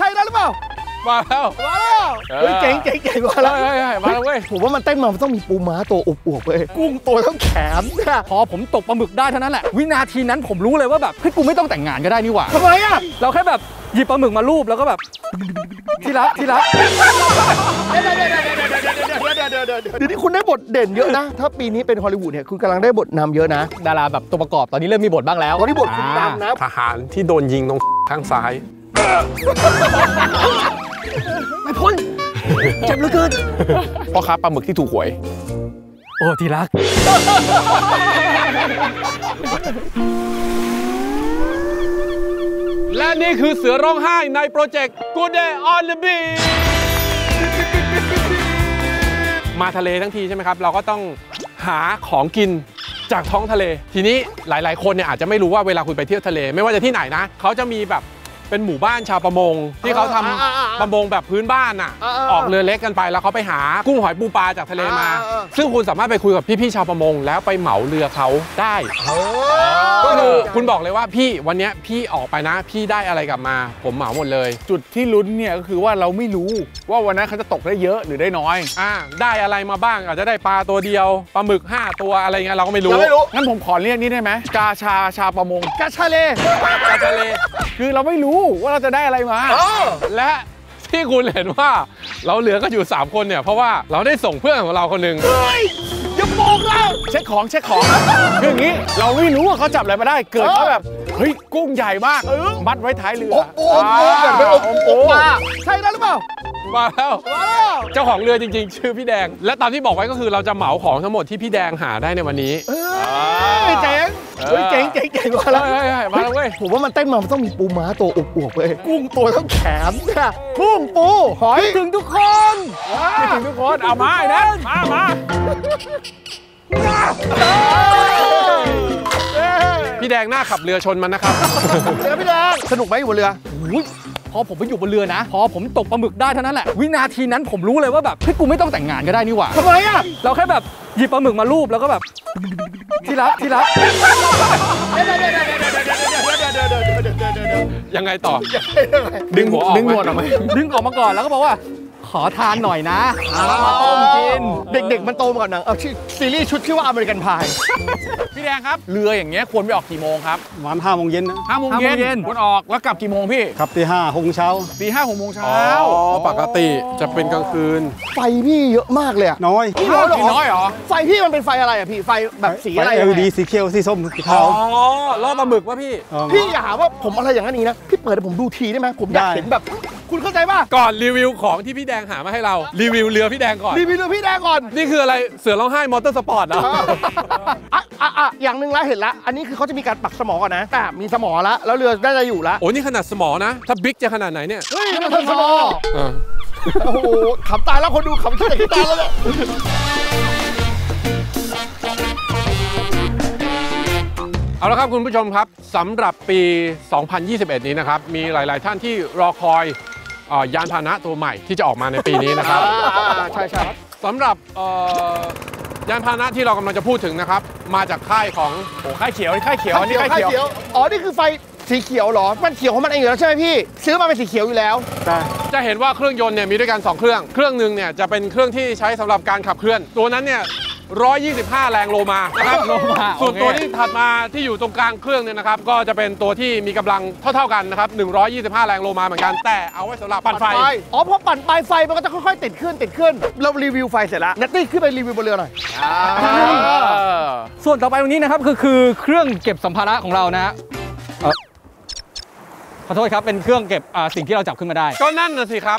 ช่แล้วหรือเปล่ามาแล้วมาแล้วเฮ้ยเจ๋งเจ๋งเจ๋งมาแล้วเฮ้ยเฮ้ยเฮ้ยมาแล้วเว้ยผมว่ามันเต้นมามันต้องมีปูม้าตัวอวบๆเลยกุ้งตัวเท่าแขนเนี่ยพอผมตกปลาหมึกได้เท่านั้นแหละวินาทีนั้นผมรู้เลยว่าแบบเฮ้ยกูไม่ต้องแต่งงานก็ได้นี่หว่าทำไมอะเราแค่แบบหยิบปลาหมึกมารูปแล้วก็แบบที่รักที่รักเดี๋ยวนี้คุณได้บทเด่นเยอะนะ ถ้าปีนี้เป็นฮอลลีวูดเนี่ยคุณกำลังได้บทนำเยอะนะ ดาราแบบตัวประกอบตอนนี้เริ่มมีบทบ้างแล้วตอนนี้บทคุณนำนะทหารที่โดนยิงตรงข้างซ้าย ไม่พ้น เจ็บเหลือเกิน พ่อค้าปลาหมึกที่ถูกหวย โอ้ ที่รัก และนี่คือเสือร้องไห้ในโปรเจกต์ Good Day on the Beach มาทะเลทั้งทีใช่ไหมครับ เราก็ต้องหาของกินจากท้องทะเล ทีนี้หลาย ๆ คนเนี่ยอาจจะไม่รู้ว่าเวลาคุณไปเที่ยวทะเล ไม่ว่าจะที่ไหนนะ เขาจะมีแบบ เป็นหมู่บ้านชาวประมง ที่เขาทำอ่าอ่าอ่าประมงแบบพื้นบ้านอะอ่าอ่าออกเรือเล็กกันไปแล้วเขาไปหากุ้งหอยปูปลาจากทะเลมาอ่าอ่าอ่าซึ่งคุณสามารถไปคุยกับพี่ๆชาวประมง แล้วไปเหมาเรือเขาได้ก็ก็คืคืออคุณบอกเลยว่าพี่วันเนี้ยพี่ออกไปนะ พี่ได้อะไรกลับมา ผมเหมาหมดเลย จุดที่ลุ้นเนี่ยก็คือว่าเราไม่รู้ว่าวันนั้นเขาจะตกได้เยอะหรือได้น้อย อ่าได้อะไรมาบ้างอาจจะได้ปลาตัวเดียวปลาหมึก 5 ตัวอะไรเงี้ยเราก็ไม่รู้ ยังไม่รู้ งั้นผมขอเรียกนี้ได้ไหมกาชาชาประมงกาชาเลปลาทะเล คือเราไม่รู้ว่าเราจะได้อะไรมาเออและที่คุณเห็นว่าเราเหลือก็อยู่ 3 คนเนี่ย เพราะว่าเราได้ส่งเพื่อนของเราคนหนึ่งอย่าบอกเราเช็คของเช็คของคืออย่างนี้เราไม่รู้ว่าเขาจับอะไรมาได้เกิดเขาแบบเฮ้ยกุ้งใหญ่มากมัดไว้ท้ายเรือโอ้โหโอ้โหแบบไปอบโอ้อบโหปลาใช่แล้วหรือเปล่ามาแล้วมาแล้วเจ้าของเรือจริง ๆ ชื่อพี่แดง และตามที่บอกไว้ก็คือเราจะเหมาของทั้งหมดที่พี่แดงหาได้ในวันนี้เฮ้ยเจ๋ง เฮ้ยเจ๋งเจ๋งเจ๋งมาแล้วเฮ้ยเฮ้ยเฮ้ยมาแล้วเว้ยผมว่ามันเต้นมามันต้องมีปูม้าตัวอวบๆเลยกุ้งตัวเท่าแขนเนี่ยกุ้งปูหอยถึงทุกคนคิดถึงทุกคนเอามาไอ้นะมามาพี่แดงหน้าขับเรือชนมันนะครับเดี๋ยวพี่แดงสนุกไหมอยู่บนเรืออุ๊ยพอผมไปอยู่บนเรือนะ พอผมตกปลาหมึกได้เท่านั้นแหละ วินาทีนั้นผมรู้เลยว่าแบบเฮ้ยกูไม่ต้องแต่งงานก็ได้นี่หว่าทำไมอะ เราแค่แบบหยิบปลาหมึกมารูปแล้วก็แบบที่รักที่รักยังไงต่อ ดึงหัวออกไหมดึงหนวดออกมาดึงออกมาก่อนแล้วก็บอกว่า ขอทานหน่อยนะมาต้มกิน เด็กๆ มันโตมากับหนัง เอาชื่อซีรีส์ชุดชื่อว่าอเมริกันพาย พี่แดงครับ เรืออย่างเงี้ยควรไปออกกี่โมงครับประมาณห้าโมงเย็นนะห้าโมงห้าโมงเย็เย็นนควรออกแล้วกลับกี่โมงพี่ ครับตีห้าหกโมงเช้าตีห้าหกโมงเช้าอ๋อปกติจะเป็นกลางคืน ไฟพี่เยอะมากเลยอะน้อยพี่ห้าน้อยเหรกี่น้ออยเหรอ ไฟพี่มันเป็นไฟอะไรอะพี่ ไฟแบบสีอะไรไฟอะ LED สีเขียวสีส้มสีอ๋ขาวอล่อปลาหมึกวะพี่เออพี่อย่าหาว่าผมอะไรอย่างนั้นนี้นะ พี่เปิดให้ผมดูทีได้ไหมผมอยากได้เห็นแบบ คุณเข้าใจป่ะก่อนรีวิวของที่พี่แดงหามาให้เรารีวิวเรือพี่แดงก่อนรีวิวเรือพี่แดงก่อนนี่คืออะไรเสือร้องไห้มอเตอร์สปอร์ตเหรออะอะอะอย่างหนึ่งแล้วเห็นละ อันนี้คือเขาจะมีการปักสมอก่อนนะแต่มีสมอละแล้วเรือน่าจะอยู่ละโอ้นี่ขนาดสมอนะ ถ้าบิ๊กจะขนาดไหนเนี่ยเฮ้ยนี่มันสมอเออโอ้โหขำตายแล้วคนดูขำคิดแต่คิดตายแล้วเนี่ยเอาละครับคุณผู้ชมครับสำหรับปี 2021 นี้นะครับ มีหลาย ๆ ท่านที่รอคอยเอ่อ ยานพาหนะตัวใหม่ที่จะออกมาในปีนี้นะครับอ่าอ่าใช่ใช่สำหรับเอ่อยานพาหนะที่เรากำลังจะพูดถึงนะครับ มาจากค่ายของโอ้ค่ายเขียวนี่ค่ายเขียวอันนี้ค่ายไข่เขียวเขียวอ๋อนี่คือไฟสีเขียวเหรอ มันเขียวของมันเองอยู่แล้วใช่ไหมพี่ ซื้อมาเป็นสีเขียวอยู่แล้ว จะเห็นว่าเครื่องยนต์เนี่ยมีด้วยกัน 2 เครื่อง เครื่องหนึ่งเนี่ยจะเป็นเครื่องที่ใช้สำหรับการขับเคลื่อน ตัวนั้นเนี่ย 125 แรงโลมานะครับโลมาส่วนโอเคตัวที่ถัดมาที่อยู่ตรงกลางเครื่องเนี่ยนะครับ ก็จะเป็นตัวที่มีกำลังเท่า ๆกันนะครับ 125 แรงโลมาเหมือนกัน แต่เอาไว้สำหรับปั่นไฟ อ๋อพอปั่นปลายไฟมันก็จะค่อยๆ ติดขึ้นติดขึ้น เรารีวิวไฟเสร็จแล้วนัตตี้ขึ้นไปรีวิวบนเรือหน่อยส่วนต่อไปวันนี้นะครับคือคือเครื่องเก็บสัมภาระของเรานะฮะเอ่อ ขอโทษครับเป็นเครื่องเก็บอ่าสิ่งที่เราจับขึ้นมาได้ ก็นั่นน่ะสิครับ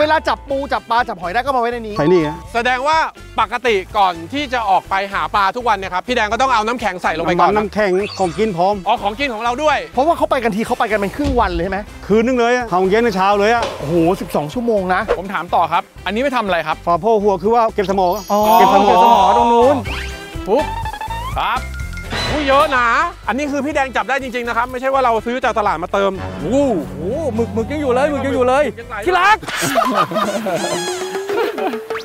เวลาจับปูจับปลาจับหอยได้ก็มาไว้ในนี้ไฟนี่นะแสดงว่าปกติก่อนที่จะออกไปหาปลาทุกวันเนี่ยครับพี่แดงก็ต้องเอาน้ำแข็งใส่ลงไปก่อนน้ำมันน้ำแข็งของกินพร้อม อ๋อของกินของเราด้วย เพราะว่าเขาไปกันทีเขาไปกันเป็นครึ่งวันเลยใช่ไหมคืนนึงเลยอะห้าโมงเย็นถึงเช้าเลยอะโอ้โห12 ชั่วโมงนะ ผมถามต่อครับ อันนี้ไม่ทำอะไรครับ ฝาโพกหัวคือว่าเก็บสมองอ๋อ เก็บสมเก็บสมอองตรงนู้น ปุ๊บครับ อู้เยอะนะอันนี้คือพี่แดงจับได้จริงๆนะครับ ไม่ใช่ว่าเราซื้อจากตลาดมาเติมอู้โอ้หมึกหมึกยังอยู่เลยหมึกยังอยู่เลยยังไหลที่รัก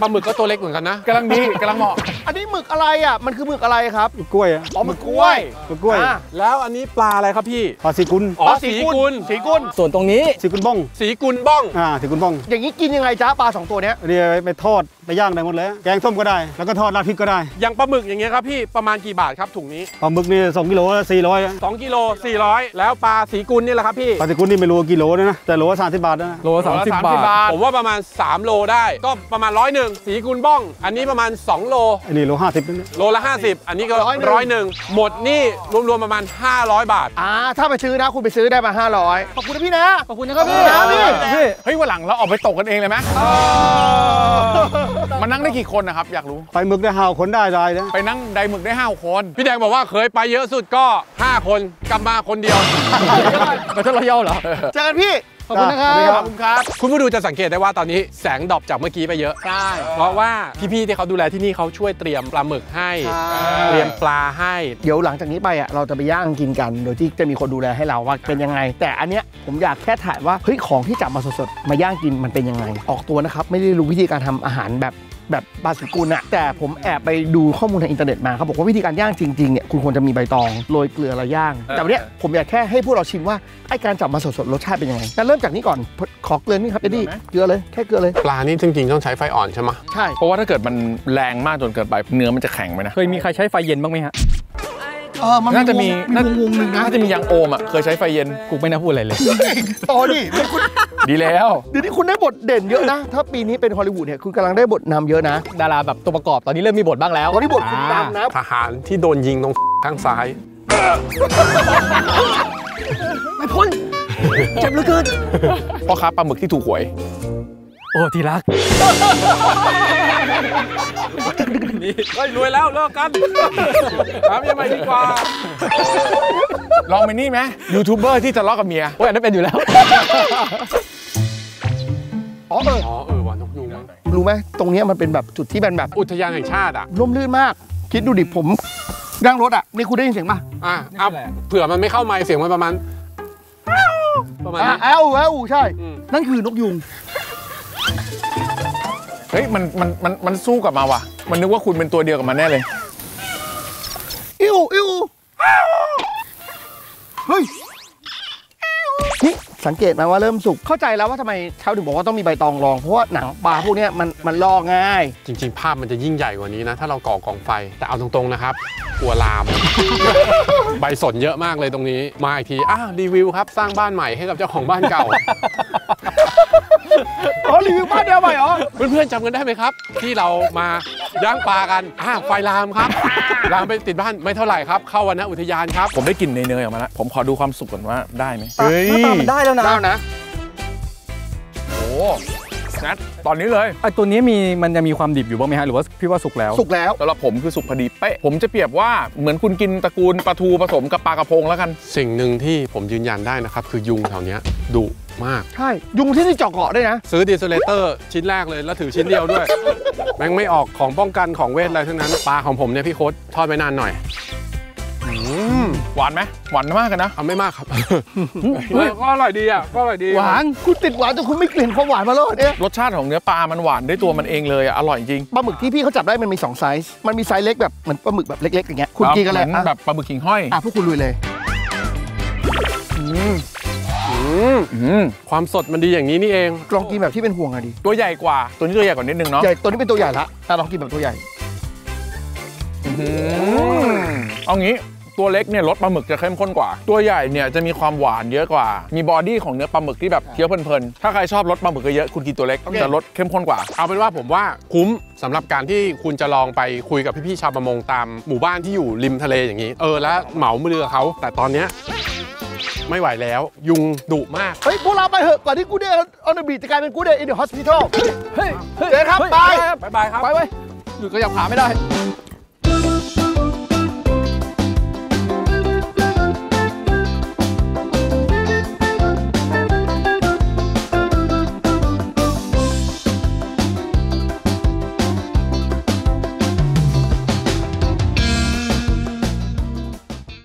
ปลาหมึกก็ตัวเล็กเหมือนกันนะกำลังดีกำลังเหมาะ อันนี้หมึกอะไรอะ มันคือหมึกอะไรครับกล้วยอะอ๋อหมึกกล้วยหมึกกล้วยอะแล้วอันนี้ปลาอะไรครับพี่ปลาสีกุลอ๋อสีกุลสีกุลส่วนตรงนี้สีกุลบ้อง สีกุลบ้อง อ่าสีกุลบ้อง อย่างนี้กินยังไงจ๊ะปลาสองตัวเนี้ยอันนี้ไปไปทอดไปย่างได้หมดเลยแกงส้มก็ได้ แล้วก็ทอดราดพริกก็ได้อย่างปลาหมึกอย่างเงี้ยครับพี่ประมาณกี่บาทครับถุงนี้ปลาหมึกนี่สองกิโลสี่ร้อย2กิโล400แล้วปลาสีกุลนี่แหละครับพี่ปลาสีกุลนี่ไม่รู้ว่ากิโลนะนะแต่โลสามสิบบาทนะโลสามสิบบาทผมว่าประมาณ 3 โลได้ก็ประมาณร้อยหนึ่งสีกุลบ้อง อันนี้ประมาณ 2 โล อันนี้โลห้าสิบนะโลละ 50 อันนี้ก็ร้อยหนึ่งหมดนี่รวมๆประมาณ 500 บาท อ่าถ้าไปซื้อนะคุณไปซื้อได้มา500 ขอบคุณนะพี่นะ ขอบคุณนะครับพี่ขอบคุณนะพี่พี่เฮ้ยวันหลังเราออกไปตกกันเองเลยไหมมันนั่งได้กี่คนนะครับ อยากรู้ ไปหมึกได้ห้าคนได้ได้นะไปนั่งไดหมึกได้ห้าคน พี่แดงบอกว่าเคยไปเยอะสุดก็ 5 คนกลับมาคนเดียวมาทดลองเยาเหรอเจอกันพี่ ขอบคุณนะครับสวัสดีขอบคุณครับ คุณผู้ดูจะสังเกตได้ว่าตอนนี้แสง drop จากเมื่อกี้ไปเยอะ ใช่ เพราะว่าพี่ๆที่เขาดูแลที่นี่เขาช่วยเตรียมปลาหมึกให้ใช่เตรียมปลาให้ เดี๋ยวหลังจากนี้ไปอะเราจะไปย่างกินกัน โดยที่จะมีคนดูแลให้เราว่าเป็นยังไง แต่อันเนี้ยผมอยากแค่ถ่ายว่าเฮ้ยของที่จับมาสดๆมาย่างกินมันเป็นยังไง ออกตัวนะครับไม่ได้รู้วิธีการทำอาหารแบบ แบบบาสิกุลอะแต่ผมแอบไปดูข้อมูลทางอินเทอร์เน็ตมาเขาบอกว่าวิธีการย่างจริงๆเนี่ยคุณควรจะมีใบตองโรยเกลือแล้วย่าง แต่วันเนี้ยผมอยากแค่ให้พวกเราชิมว่าไอการจับมาสดๆรสชาติเป็นยังไงงั้นเริ่มจากนี้ก่อนขอเกลือนี่ครับเอ็ดดี้เกลือเลยแค่เกลือเลยปลานี่จริงๆต้องใช้ไฟอ่อนใช่ไหมใช่เพราะว่าถ้าเกิดมันแรงมากจนเกินไปเนื้อมันจะแข็งไปนะเคยมีใครใช้ไฟเย็นบ้างไหมฮะ เออมันน่าจะมีวงวงหนึ่งนะน่าจะมียังโอมอะเคยใช้ไฟเย็นกูไม่น่าพูดอะไรเลยต่อดิเดี๋ยวคุณดีแล้วเดี๋ยวนี้คุณได้บทเด่นเยอะนะ ถ้าปีนี้เป็นฮอลลีวูดเนี่ยคุณกำลังได้บทนำเยอะนะ ดาราแบบตัวประกอบตอนนี้เริ่มมีบทบ้างแล้วตอนนี้บทคุณดังนะทหารที่โดนยิงตรงข้างซ้ายไม่พ้นเจ็บเหลือเกินพ่อค้าปลาหมึกที่ถูกหวย โอ้ที่รัก เฮ้ยรวยแล้วเลิกกันถามยังไงดีกว่า ลองไปนี่ไหมยูทูบเบอร์ที่ทะเลาะกับเมียโอ้ยอันนั้นเป็นอยู่แล้ว อ๋อเอออ๋อเออว่านกยูงรู้ไหมตรงเนี้ยมันเป็นแบบจุดที่เป็นแบบอุทยานแห่งชาติอะร่มรื่นมาก คิดดูดิผมนั่งรถอะนี่คุณได้ยินเสียงป่ะอะเอาเผื่อมันไม่เข้าไมค์เสียงมันประมาณประมาณอ่านี้แอลแอลใช่อืมนั่นคือนกยุง เฮ้ยมันมันมันมันสู้กลับมาว่ะ มันนึกว่าคุณเป็นตัวเดียวกับมันแน่เลย อิวอิวเฮ้ยนี่สังเกตไหมว่าเริ่มสุกเข้าใจแล้วว่าทำไมเขาถึงบอกว่าต้องมีใบตองรอง เพราะว่าหนังปลาพวกเนี้ยมันมันลอกง่าย จริง ๆ ภาพมันจะยิ่งใหญ่กว่านี้นะ ถ้าเราก่อกองไฟแต่เอาตรงๆนะครับ กลัวลาม ใบสนเยอะมากเลยตรงนี้ มาอีกทีอ้าวรีวิวครับ สร้างบ้านใหม่ให้กับเจ้าของบ้านเก่า อ๋อรีวิวบ้านเดียวใหม่เหรอ เพื่อนๆจำกันได้ไหมครับ ที่เรามาย่างปลากันอ่าไฟลามครับ ลามไปติดบ้านไม่เท่าไหร่ครับ เข้าวันนะอุทยานครับ ผมได้กลิ่นเนยๆออกมาแล้ว ผมขอดูความสุกก่อนว่าได้ไหมหน้าตามันได้แล้วนะได้นะ โอ้ นัดตอนนี้เลยไอตัวนี้มีมันจะมีความดิบอยู่บ้างไหมฮะหรือว่าพี่ว่าสุกแล้ว สุกแล้วสำหรับผมคือสุกพอดีเป๊ะผมจะเปรียบว่าเหมือนคุณกินตระกูลปลาทูผสมกับปลากระพงแล้วกัน สิ่งหนึ่งที่ผมยืนยันได้นะครับ คือยุงแถวเนี้ยดุมาก ใช่ ยุงที่นี่เจาะเกาะด้วยนะ ซื้อดีเซเลเตอร์ชิ้นแรกเลยแล้วถือชิ้นเดียวด้วย แม่งไม่ออกของป้องกันของเวทอะไรทั้งนั้นปลาของผมเนี่ยพี่โค้ดทอดไว้นานหน่อย หวานไหมหวานมากกันนะเอาไม่มากครับก็อร่อยดีอะก็อร่อยดีหวานคุณติดหวานจนคุณไม่กลิ่นความหวานมาแล้วเนี่ยรสชาติของเนื้อปลามันหวานด้วยตัวมันเองเลยอะอร่อยจริงปลาหมึกที่พี่เขาจับได้มันมีสองไซส์มันมีไซส์เล็กแบบเหมือนปลาหมึกแบบเล็กๆอย่างเงี้ยคุณกินกันเลยหมืออะแบบปลาหมึกหิ่งห้อยอะพวกคุณลุยเลยอืมอืมความสดมันดีอย่างนี้นี่เองลองกินแบบที่เป็นห่วงอะดิตัวใหญ่กว่าตัวนี้ตัวใหญ่กว่านิดนึงเนาะใหญ่ตัวนี้เป็นตัวใหญ่ละแต่ลองกินแบบตัวใหญ่อืมเอางี้ ตัวเล็กเนี่ยรสปลาหมึกจะเข้มข้นกว่า ตัวใหญ่เนี่ยจะมีความหวานเยอะกว่า มี body ของเนื้อปลาหมึกที่แบบเคี้ยวเพลินๆ ถ้าใครชอบรสปลาหมึกเยอะๆคุณกินตัวเล็กโอเคจะรสเข้มข้นกว่า เอาเป็นว่าผมว่าคุ้มสำหรับการที่คุณจะลองไปคุยกับพี่ๆชาวประมงตามหมู่บ้านที่อยู่ริมทะเลอย่างนี้ เออแล้วเหมาเรือเขาแต่ตอนเนี้ยไม่ไหวแล้ว ยุงดุมาก เฮ้ย พวกเราไปเถอะก่อนที่ good day on the beach จะกลายเป็น good day in the hospital เฮ้ยเจอครับฮ้ยไปบ๊ายบายครับ ไปเว้ยหยุดก็อยากผาไม่ได้ไ